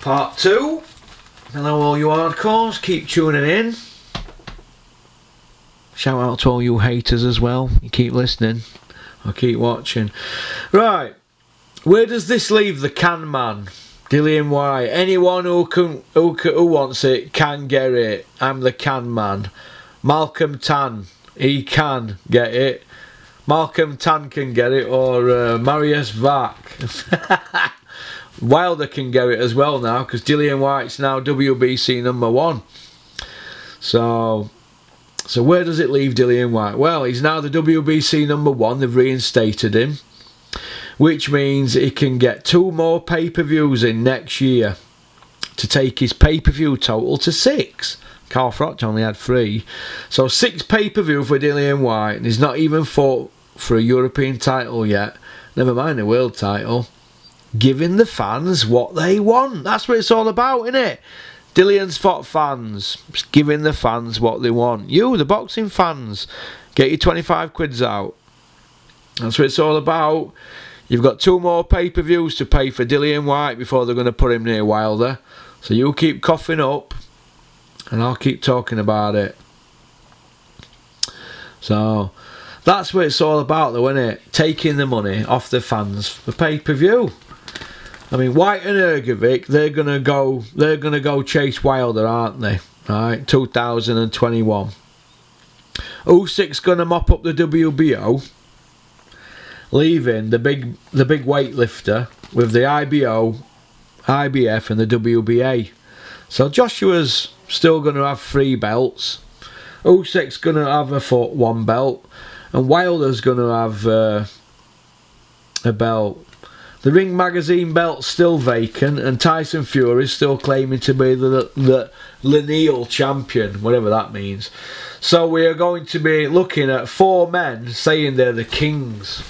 part two. Hello, all you hardcores. Keep tuning in. Shout out to all you haters as well. You keep listening. I'll keep watching. Right. Where does this leave the can man? Dillian Whyte. Anyone who can who, who wants it can get it. I'm the can man. Malcolm Tan. He can get it. Malcolm Tan can get it, or uh, Mariusz Wach. Wilder can get it as well now because Dillian Whyte's now WBC number one. So, so where does it leave Dillian Whyte? Well, he's now the WBC number one. They've reinstated him, which means he can get two more pay-per-views in next year to take his pay-per-view total to six. Carl Froch only had three, so six pay-per-view for Dillian Whyte, and he's not even fought for a European title yet. Never mind a world title giving the fans what they want. That's what it's all about, isn't it? Dillian's fought fans, giving the fans what they want. You, the boxing fans, get your 25 quids out. That's what it's all about. You've got two more pay-per-views to pay for Dillian Whyte before they're going to put him near Wilder. So you keep coughing up and I'll keep talking about it. So that's what it's all about though, isn't it? Taking the money off the fans for pay-per-view. I mean, Whyte and Hrgovic, they're gonna go. They're gonna go chase Wilder, aren't they? Right, 2021. Usyk's gonna mop up the WBO, leaving the big the big weightlifter with the IBO, IBF, and the WBA. So Joshua's still gonna have three belts. Usyk's gonna have a foot one belt, and Wilder's gonna have uh, a belt the Ring Magazine belt's still vacant, and Tyson Fury is still claiming to be the, the lineal champion, whatever that means. So we are going to be looking at four men saying they're the kings.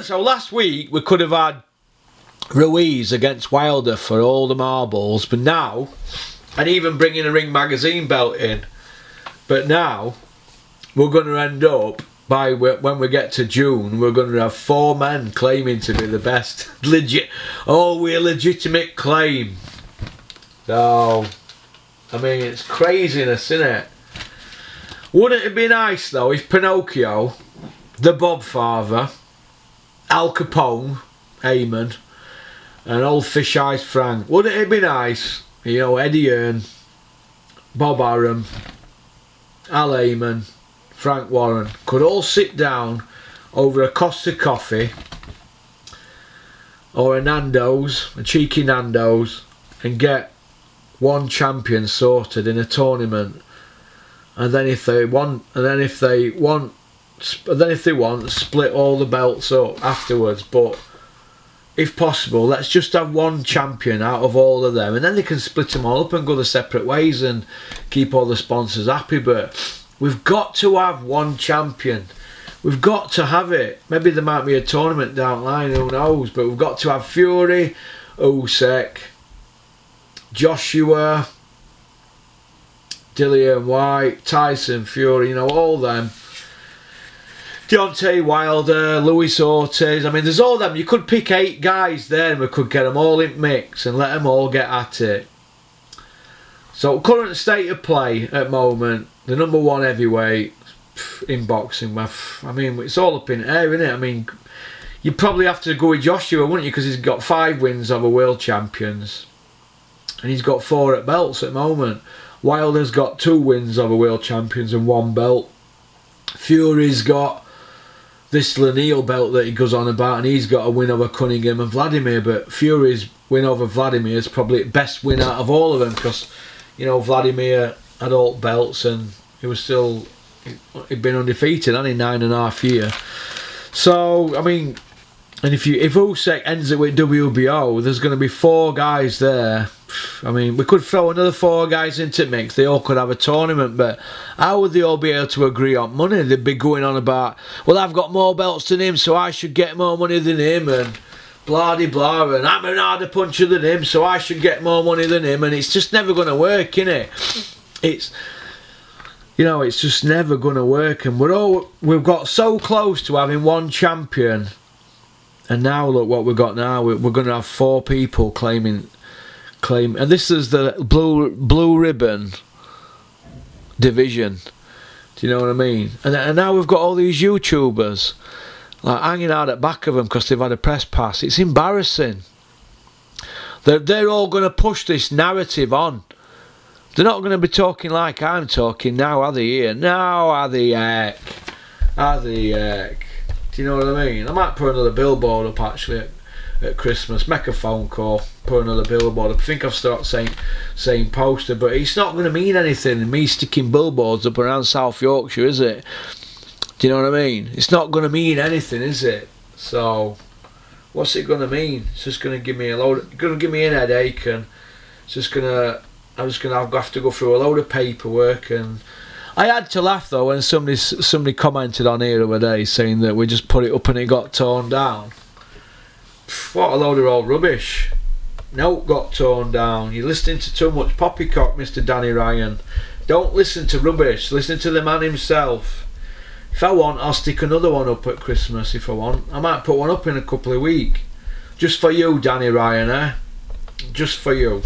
so last week we could have had Ruiz against Wilder for all the marbles, but now, and even bringing a Ring Magazine belt in, but now we're going to end up by when we get to June, we're going to have four men claiming to be the best. Legit. Oh, we're legitimate claim. So, I mean, it's craziness, isn't it? Wouldn't it be nice, though, if Pinocchio, the Bob Father, Al Capone, Haymon, and old Fish Eyes Frank, wouldn't it be nice, you know, Eddie Hearn, Bob Arum, Al Haymon, Frank Warren could all sit down over a Costa coffee or a Nando's, a cheeky Nando's, and get one champion sorted in a tournament. And then if they want, and then if they want, then if they want, split all the belts up afterwards. But if possible, let's just have one champion out of all of them, and then they can split them all up and go their separate ways and keep all the sponsors happy. But We've got to have one champion. We've got to have it. Maybe there might be a tournament down the line, who knows? But we've got to have Fury, Usyk, Joshua, Dillian Whyte, Tyson Fury, you know, all them. Deontay Wilder, Luis Ortiz. I mean, there's all them. You could pick eight guys there and we could get them all in mix and let them all get at it. So, current state of play at moment, the number one heavyweight in boxing. I mean, it's all up in air, isn't it? I mean, you'd probably have to go with Joshua, wouldn't you? Because he's got five wins over world champions, and he's got four at belts at the moment. Wilder's got two wins over world champions and one belt. Fury's got this lineal belt that he goes on about, and he's got a win over Cunningham and Vladimir. But Fury's win over Vladimir is probably the best win out of all of them because, you know, Vladimir adult belts and he was still he'd been undefeated only nine and a half year. So I mean and if you if Usyk ends it with WBO there's going to be four guys there. I mean we could throw another four guys into mix. They all could have a tournament but how would they all be able to agree on money? They'd be going on about well I've got more belts than him so I should get more money than him and blah de blah and I'm an harder puncher than him so I should get more money than him and it's just never going to work innit it's you know it's just never going to work and we're all we've got so close to having one champion And now look what we've got now. We're, we're going to have four people claiming claim, and this is the blue blue ribbon division. Do you know what I mean? And, and now we've got all these YouTubers like hanging out at back of them because they've had a press pass. It's embarrassing. They're, they're all going to push this narrative on. They're not going to be talking like I'm talking now, are they here? Now are they heck? Are they heck? Do you know what I mean? I might put another billboard up actually at, at Christmas, make a phone call, put another billboard up. I think I've started saying saying poster, but it's not going to mean anything, me sticking billboards up around South Yorkshire, is it? Do you know what I mean? It's not going to mean anything, is it? So, what's it going to mean? It's just going to give me a load, going to give me an headache, and it's just going to, I'm just going to have to go through a load of paperwork. And I had to laugh though when somebody somebody commented on here the other day saying that we just put it up and it got torn down. What a load of old rubbish. No, got torn down. You're listening to too much poppycock, Mr. Danny Ryan. Don't listen to rubbish. Listen to the man himself. If I want, I'll stick another one up at Christmas if I want. I might put one up in a couple of weeks. Just for you, Danny Ryan, eh? Just for you.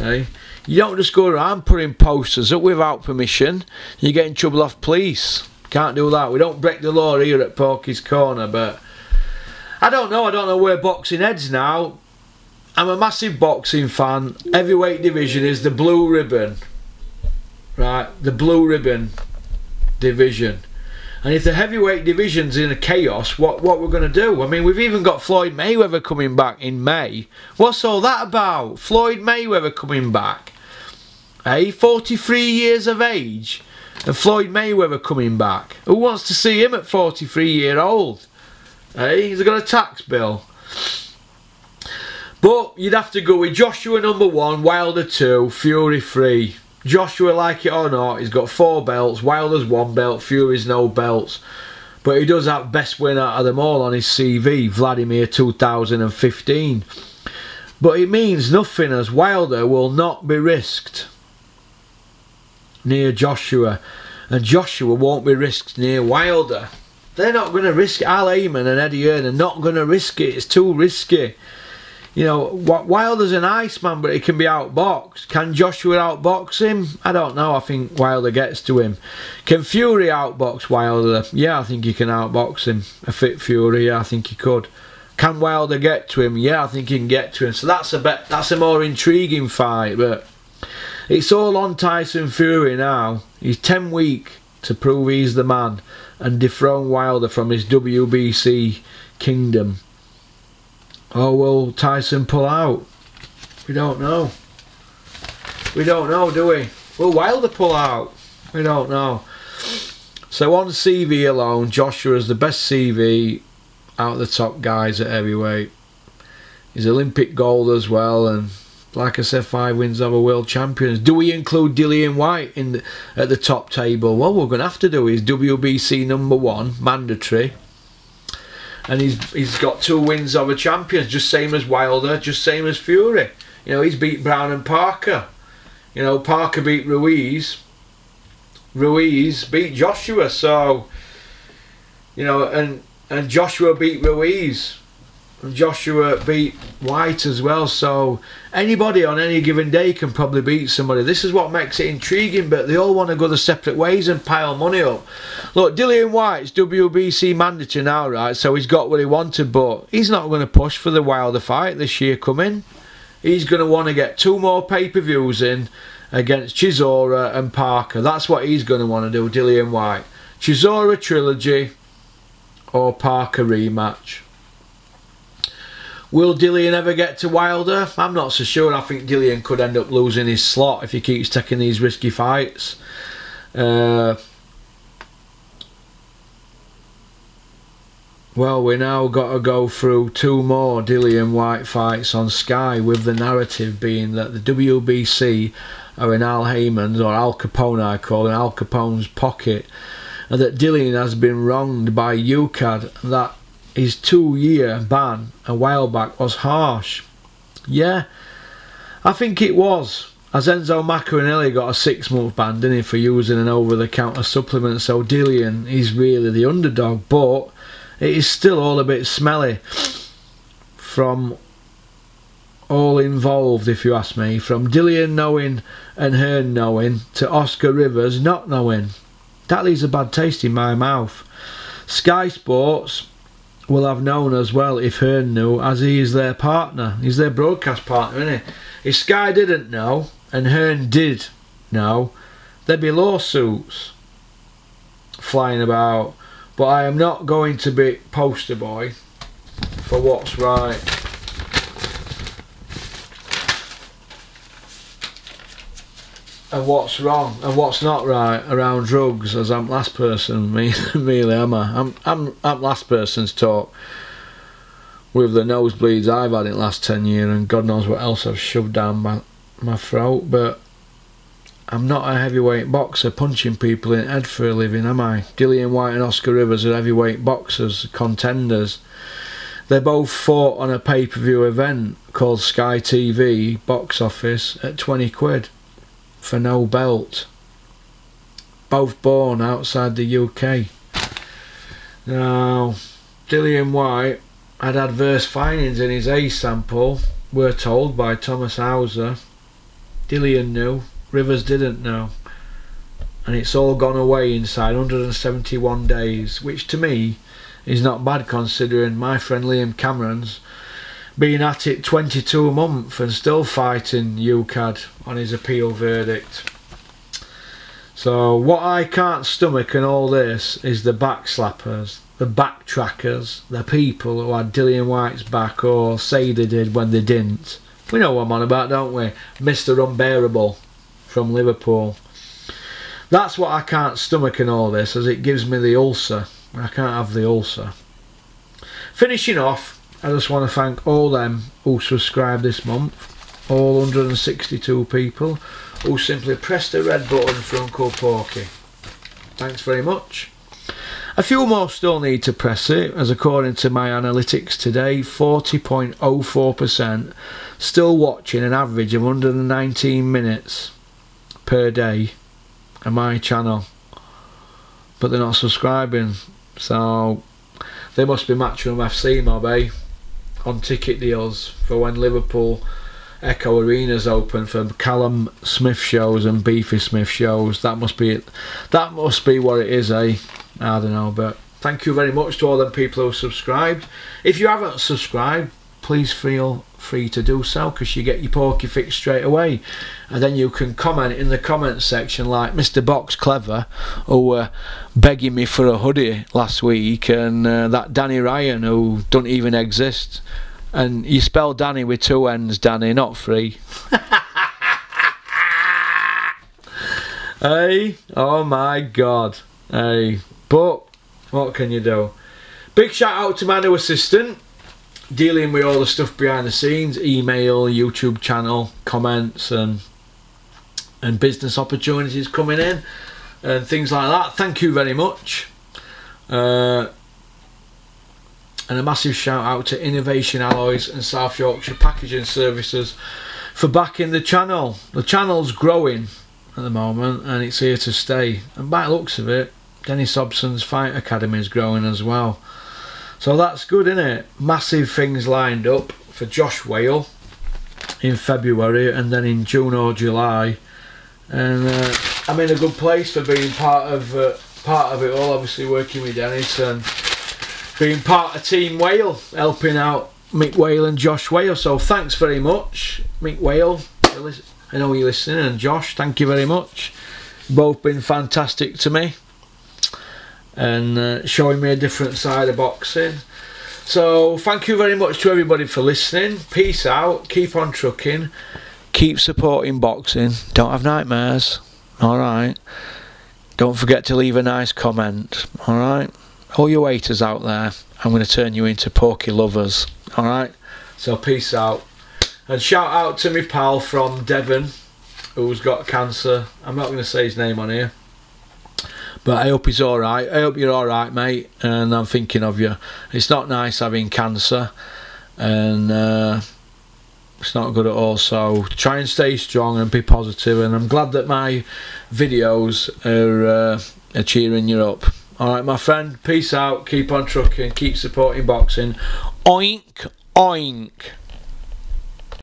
Eh? You don't just go around putting posters up without permission. You get in trouble off police. Can't do that. We don't break the law here at Porky's Corner, but I don't know. I don't know where boxing heads now. I'm a massive boxing fan. Heavyweight division is the blue ribbon. Right, the blue ribbon division. And if the heavyweight division's in a chaos, what what we're going to do? I mean, we've even got Floyd Mayweather coming back in May. What's all that about? Floyd Mayweather coming back. Hey, 43 years of age. And Floyd Mayweather coming back. Who wants to see him at 43 year old? Hey, he's got a tax bill. But you'd have to go with Joshua number one, Wilder two, Fury three. Joshua, like it or not, he's got four belts. Wilder's one belt. Fury's no belts. But he does have best win out of them all on his CV, Vladimir 2015. But it means nothing as Wilder will not be risked near Joshua. And Joshua won't be risked near Wilder. They're not going to risk. Al Haymon and Eddie Hearn are not going to risk it. It's too risky. You know, Wilder's an Iceman, but he can be outboxed. Can Joshua outbox him? I don't know. I think Wilder gets to him. Can Fury outbox Wilder? Yeah, I think he can outbox him. A fit Fury, yeah, I think he could. Can Wilder get to him? Yeah, I think he can get to him. So that's a bit, that's a more intriguing fight. But it's all on Tyson Fury now. He's ten week to prove he's the man and dethrone Wilder from his WBC kingdom. Or oh, will Tyson pull out? We don't know. We don't know, do we? Will Wilder pull out? We don't know. So on CV alone, Joshua is the best CV out of the top guys at heavyweight. He's Olympic gold as well, and like I said, five wins over world champions. Do we include Dillian Whyte in the, at the top table? Well, we're going to have to do. He's WBC number one, mandatory and he's he's got two wins over champions, just same as Wilder, just same as Fury. You know, he's beat Brown and Parker. You know, Parker beat Ruiz. Ruiz beat Joshua, so you know, and and Joshua beat Ruiz. Joshua beat Whyte as well. So anybody on any given day can probably beat somebody. This is what makes it intriguing, but they all want to go the separate ways and pile money up. Look, Dillian Whyte's WBC mandatory now, right? So he's got what he wanted, but he's not going to push for the Wilder fight this year coming. He's going to want to get two more pay-per-views in against Chisora and Parker. That's what he's going to want to do, Dillian Whyte. Chisora trilogy or Parker rematch. Will Dillian ever get to Wilder? I'm not so sure. I think Dillian could end up losing his slot if he keeps taking these risky fights. Uh, well, we now got to go through two more Dillian Whyte fights on Sky, with the narrative being that the WBC are in Al Haymon's or Al Capone, I call it, Al Capone's pocket, and that Dillian has been wronged by UKAD. That his two year ban a while back was harsh. Yeah, I think it was. As Enzo Maccarinelli got a six month ban, didn't he, for using an over the counter supplement. So Dillian is really the underdog. But it is still all a bit smelly from all involved, if you ask me, from Dillian knowing and Hearn knowing to Oscar Rivas not knowing. That leaves a bad taste in my mouth. Sky Sports will have known as well if Hearn knew, as he is their partner. He's their broadcast partner, isn't he? If Sky didn't know and Hearn did know, there'd be lawsuits flying about. But I am not going to be poster boy for what's right. And what's wrong and what's not right around drugs as I'm last person me really am I I'm, I'm, I'm last person's talk with the nosebleeds I've had in the last 10 years and God knows what else I've shoved down my, my throat but I'm not a heavyweight boxer punching people in the head for a living am I? Dillian Whyte and Oscar Rivas are heavyweight boxers contenders. They both fought on a pay-per-view event called Sky TV box office at 20 quid for no belt. Both born outside the UK. Now, Dillian Whyte had adverse findings in his A sample, we're told by Thomas Hauser. Dillian knew, Rivas didn't know. And it's all gone away inside 171 days, which to me is not bad considering my friend Liam Cameron's been at it 22 a month and still fighting UKAD on his appeal verdict. So what I can't stomach in all this is the backslappers, the backtrackers, the people who had Dillian Whyte's back or say they did when they didn't. We know what I'm on about, don't we? Mr. Unbearable from Liverpool. That's what I can't stomach in all this as it gives me the ulcer. I can't have the ulcer. Finishing off I just want to thank all them who subscribed this month, all 162 people who simply pressed the red button for Uncle Porky. Thanks very much. A few more still need to press it, as according to my analytics today, 40.04% still watching an average of 119 minutes per day on my channel. But they're not subscribing, so they must be Matchroom FC mob, eh? On ticket deals for when Liverpool Echo Arenas open for Callum Smith shows and Beefy Smith shows. That must be it. That must be what it is, eh? I don't know, but thank you very much to all them people who subscribed. If you haven't subscribed, please feel free to do so because you get your porky fix straight away. And then you can comment in the comment section like Mr Box Clever who were begging me for a hoodie last week and uh, that Danny Ryan who don't even exist. And you spell Danny with two N's Danny not three hey oh my god. Hey but what can you do? Big shout out to my new assistant dealing with all the stuff behind the scenes email youtube channel comments and and business opportunities coming in and things like that. Thank you very much. Uh, and a massive shout out to innovation alloys and south yorkshire packaging services for backing the channel. The channel's growing at the moment and it's here to stay. And by looks of it dennis hobson's fight academy is growing as well so that's good, isn't it? Massive things lined up for Josh Wale in February and then in June or July. And uh, I'm in a good place for being part of uh, part of it all. Obviously working with Dennis and being part of Team Wale, helping out Mick Wale and Josh Wale. So thanks very much, Mick Wale. I know you're listening, and Josh, thank you very much. Both been fantastic to me and uh, showing me a different side of boxing. So thank you very much to everybody for listening. Peace out. Keep on trucking. Keep supporting boxing. Don't have nightmares. All right. Don't forget to leave a nice comment. All right. All your haters out there, I'm going to turn you into porky lovers. All right. So peace out. And shout out to my pal from Devon who's got cancer. I'm not going to say his name on here. But I hope he's alright. I hope you're alright, mate. And I'm thinking of you. It's not nice having cancer. And uh, it's not good at all. So try and stay strong and be positive. And I'm glad that my videos are, uh, are cheering you up. Alright, my friend, peace out, keep on trucking, keep supporting boxing. Oink, oink.